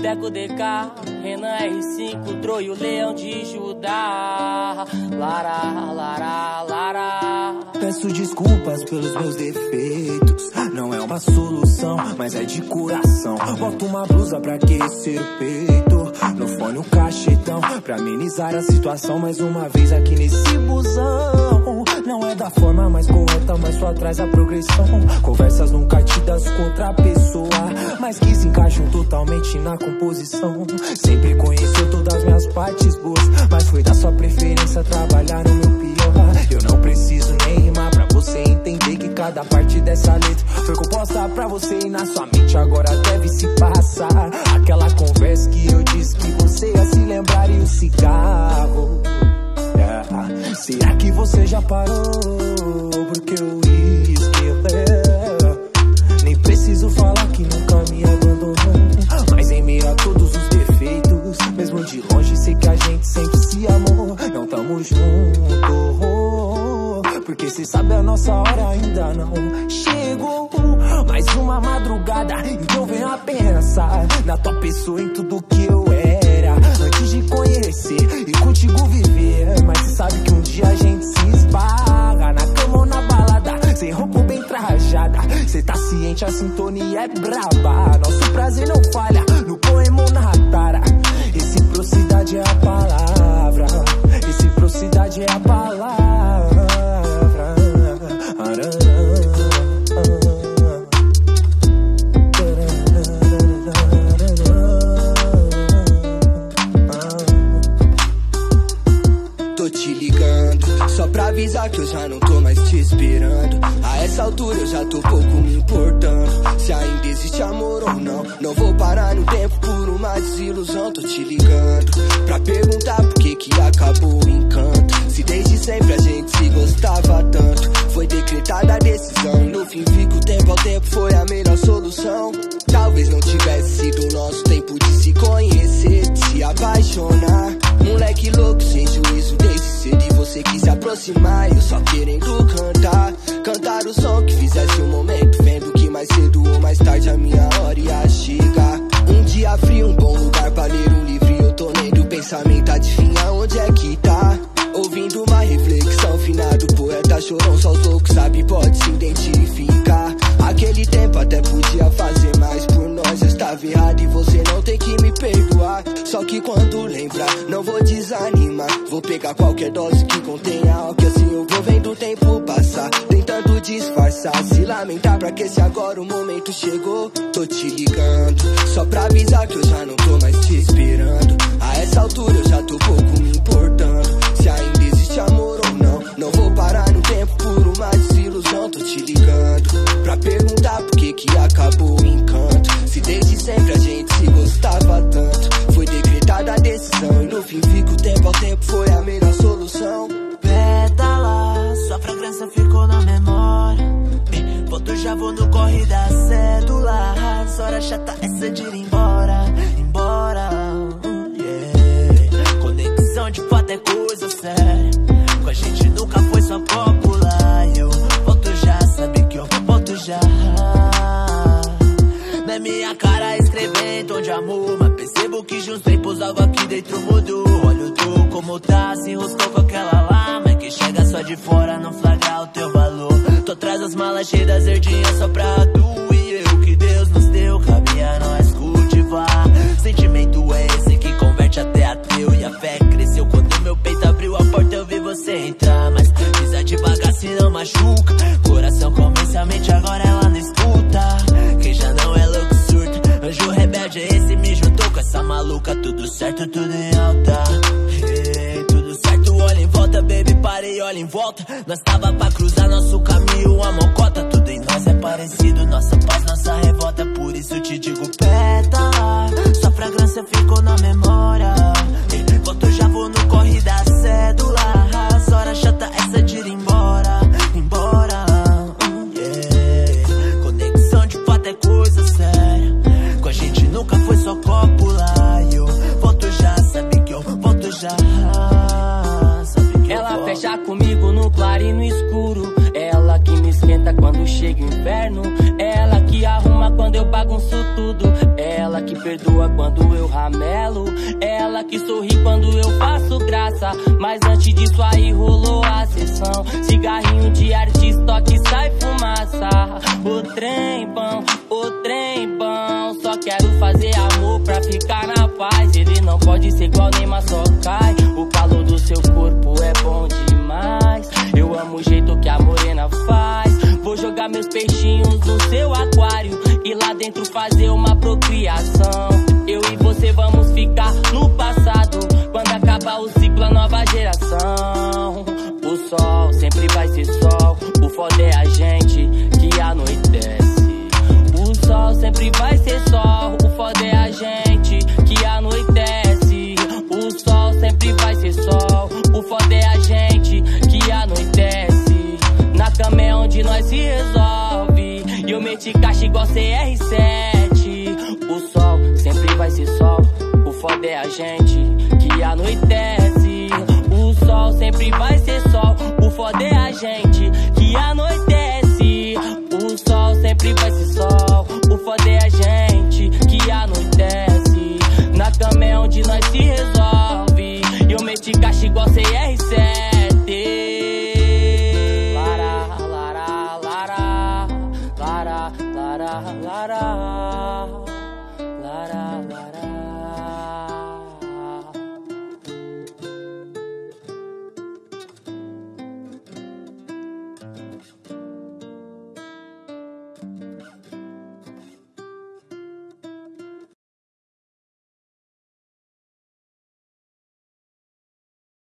Teco DK, Renan R5, Troio, Leão de Judá. Lara, lara, lara. Peço desculpas pelos meus defeitos. Não é uma solução, mas é de coração. Boto uma blusa pra aquecer o peito. No fone um cachetão pra amenizar a situação. Mais uma vez aqui nesse busão. Não é da forma mais correta, mas só traz a progressão. Conversas nunca tidas contra a pessoa, mas que se encaixam totalmente na composição. Sempre conheceu todas as minhas partes boas, mas foi da sua preferência trabalhar no meu pior. Eu não preciso nem rimar pra você entender que cada parte dessa letra foi composta pra você e na sua mente agora deve se passar. Madrugada, então venha pensar na tua pessoa, em tudo que eu era. Antes de conhecer e contigo viver. Mas cê sabe que um dia a gente se esbarra na cama ou na balada. Sem roupa ou bem trajada. Cê tá ciente, a sintonia é braba. Nosso prazer não falha no poema ou na tara. Reciprocidade é a palavra. Reciprocidade é a palavra. Tô te ligando, só pra avisar que eu já não tô mais te esperando. A essa altura eu já tô pouco me importando. Se ainda existe amor ou não, não vou parar no tempo por uma desilusão. Tô te ligando pra Eu só querendo cantar, cantar o som que fizesse o momento. Vendo que mais cedo ou mais tarde a minha hora ia chegar. Um dia frio, um bom lugar pra ler um livro. E eu tô lendo o pensamento, adivinha onde é que tá? Ouvindo uma reflexão final do poeta chorão, só os loucos sabem, pode se identificar. Aquele tempo até podia fazer mais por nós. Eu estava errado e você não tem que me perdoar. Só que quando lembrar, não vou desanimar. Vou pegar qualquer dose que contenha disfarçar, se lamentar pra que se agora o momento chegou. Tô te ligando, só pra avisar que eu já não tô mais te esperando. A essa altura eu já tô pouco me importando. Se ainda existe amor ou não, não vou parar no tempo por uma desilusão. Tô te ligando pra perguntar por que que acabou o encanto. Se desde sempre a gente se gostava tanto, foi decretada a decisão. E no fim fica o tempo ao tempo, foi a melhor solução. Pétala, sua fragrância ficou na memória. Volto já vou no corre da cédula. Hora chata essa de ir embora, embora. yeah. Conexão de fato é coisa séria. Com a gente nunca foi só popular. Eu volto já, sabe que eu volto já. Na minha cara escrevendo tom de amor Mas percebo que de uns tempos algo aqui dentro mudou Olha tu como tá, se enroscou com aquela lama Que chega só de fora, das malas cheias das herdinhas só pra tu E eu que Deus nos deu, cabia a nós cultivar Sentimento é esse que converte até ateu. E a fé cresceu quando meu peito abriu a porta eu vi você entrar. Mas pisa devagar se não machuca. Coração convence a mente, agora ela não escuta. Quem já não é louco surta. Anjo rebelde é esse, me juntou com essa maluca. Tudo certo, tudo em alta. Hey, Tudo certo, olha em volta, baby, parei, olha em volta. Nós tava pra cruzar é parecido, nossa paz, nossa revolta Por isso eu te digo, pétala Ela que arruma quando eu bagunço tudo. Ela que perdoa quando eu ramelo. Ela que sorri quando eu faço graça. Mas antes disso aí rolou a sessão. Cigarrinho de artista que sai fumaça. O trem bom, o trem bom. Só quero fazer amor pra ficar na paz. Ele não pode ser igual nem só dentro fazer uma procriação. foda é a gente que anoitece. O sol sempre vai ser sol. O foda é a gente que anoitece. Na cama é onde nós se resolve. e Eu meti caixa igual CR7. Lara, Lara, Lara, Lara, Lara.